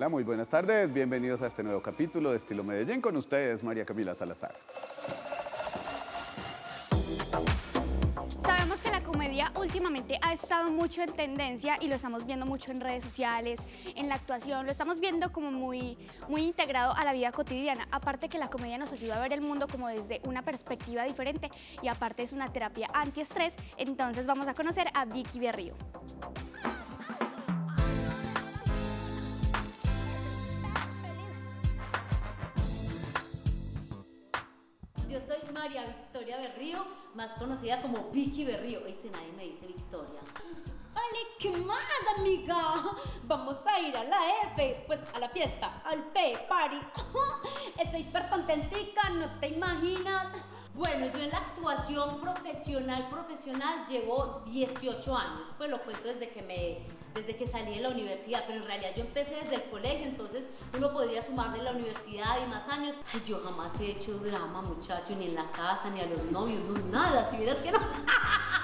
Hola, muy buenas tardes. Bienvenidos a este nuevo capítulo de Estilo Medellín. Con ustedes, María Camila Salazar. Sabemos que la comedia últimamente ha estado mucho en tendencia y lo estamos viendo mucho en redes sociales, en la actuación, lo estamos viendo como muy, muy integrado a la vida cotidiana. Aparte que la comedia nos ayuda a ver el mundo como desde una perspectiva diferente y aparte es una terapia antiestrés, entonces vamos a conocer a Vicky Berrío. Yo soy María Victoria Berrío, más conocida como Vicky Berrío. Este nadie me dice Victoria. ¡Hola! ¿Qué más, amiga? Vamos a ir a la F, pues a la fiesta, al P, party. Estoy hiper contentica, no te imaginas. Bueno, yo en la actuación profesional, profesional llevo 18 años. Pues lo cuento desde que me, desde que salí de la universidad, pero en realidad yo empecé desde el colegio, entonces uno podría sumarle la universidad y más años. Ay, yo jamás he hecho drama, muchacho, ni en la casa, ni a los novios, no, nada. Si vieras que no.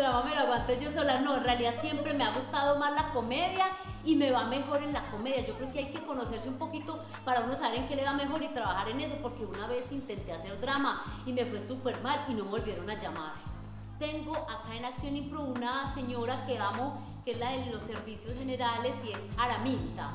El drama me lo aguanto yo sola. No, en realidad siempre me ha gustado más la comedia y me va mejor en la comedia. Yo creo que hay que conocerse un poquito para uno saber en qué le va mejor y trabajar en eso, porque una vez intenté hacer drama y me fue súper mal y no me volvieron a llamar. Tengo acá en Acción Impro una señora que amo, que es la de los servicios generales y es Araminta.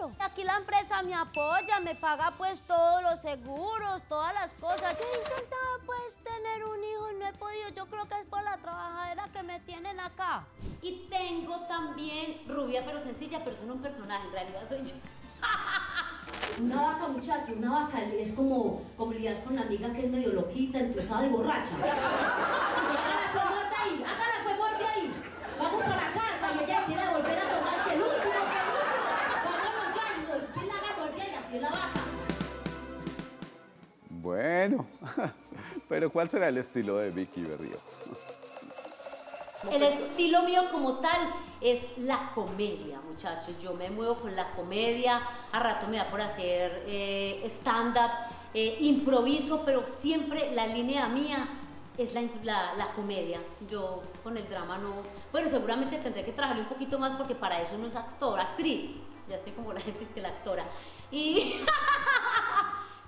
Duro. Aquí la empresa me apoya, me paga pues todos los seguros, todas las cosas. Yo he intentado pues tener un hijo y no he podido. Yo creo que es por la trabajadera que me tienen acá. Y tengo también rubia pero sencilla, pero es un personaje, en realidad soy yo. Una vaca, muchacho, una vaca es como, como lidiar con la amiga que es medio loquita, entrusada y borracha. Hágala pues muerte ahí, hágala pues muerte ahí. Vamos para la casa y ella quiere volver pero ¿cuál será el estilo de Vicky Berrío? El estilo mío como tal es la comedia, muchachos. Yo me muevo con la comedia, a rato me da por hacer eh, stand-up, eh, improviso, pero siempre la línea mía es la, la- comedia. Yo con el drama no... Bueno, seguramente tendré que trabajar un poquito más porque para eso uno es actor, actriz. Ya estoy como la gente es que la actora. Y...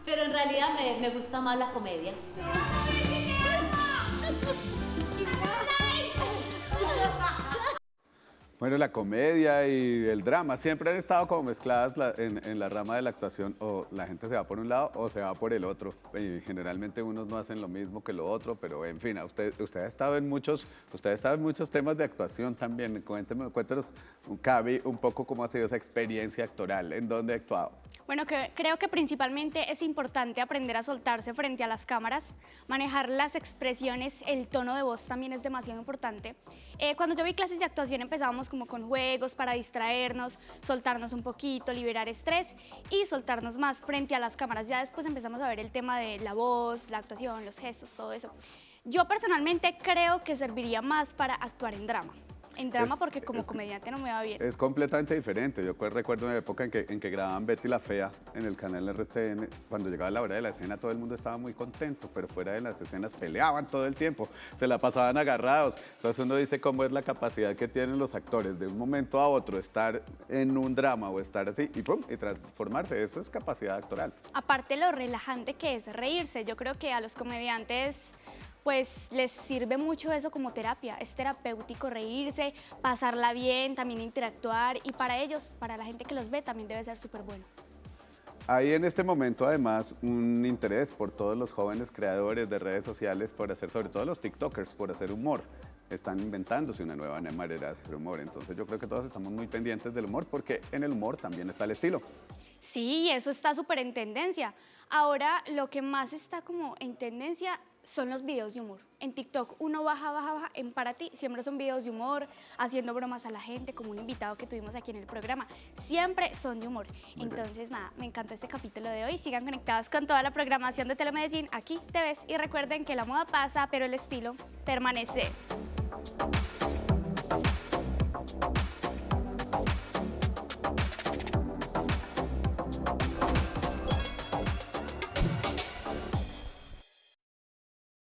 pero en realidad me, me gusta más la comedia. Bueno, la comedia y el drama siempre han estado como mezcladas la- en, en la rama de la actuación. O la gente se va por un lado o se va por el otro. Y generalmente unos no hacen lo mismo que lo otro, pero en fin, usted, usted ha estado en muchos, usted ha estado en muchos temas de actuación también. Cuénteme, cuéntenos, Cavi, un poco cómo ha sido esa experiencia actoral, en dónde ha actuado. Bueno, que, creo que principalmente es importante aprender a soltarse frente a las cámaras, manejar las expresiones, el tono de voz también es demasiado importante. Eh, cuando yo vi clases de actuación empezábamos como con juegos para distraernos, soltarnos un poquito, liberar estrés y soltarnos más frente a las cámaras. Ya después empezamos a ver el tema de la voz, la actuación, los gestos, todo eso. Yo personalmente creo que serviría más para actuar en drama. En drama Es- porque como es- comediante no me va bien. Es completamente diferente. Yo cu- recuerdo una época en que, en que grababan Betty la Fea en el canal RTN. Cuando llegaba la hora de la escena, todo el mundo estaba muy contento, pero fuera de las escenas peleaban todo el tiempo, se la pasaban agarrados. Entonces uno dice cómo es la capacidad que tienen los actores de un momento a otro estar en un drama o estar así y pum, y transformarse. Eso es capacidad actoral. Aparte lo relajante que es reírse, yo creo que a los comediantes pues les sirve mucho eso como terapia, es terapéutico reírse, pasarla bien, también interactuar y para ellos, para la gente que los ve también debe ser súper bueno. Hay en este momento además un interés por todos los jóvenes creadores de redes sociales por hacer, sobre todo los TikTokers, por hacer humor. Están inventándose una nueva manera de hacer humor. Entonces yo creo que todos estamos muy pendientes del humor porque en el humor también está el estilo. Sí, eso está súper en tendencia. Ahora lo que más está como en tendencia son los videos de humor. En TikTok uno baja, baja, baja, en Para Ti siempre son videos de humor, haciendo bromas a la gente, como un invitado que tuvimos aquí en el programa. Siempre son de humor. Muy bien. Entonces, nada, me encantó este capítulo de hoy. Sigan conectados con toda la programación de Telemedellín. Aquí te ves y recuerden que la moda pasa, pero el estilo permanece.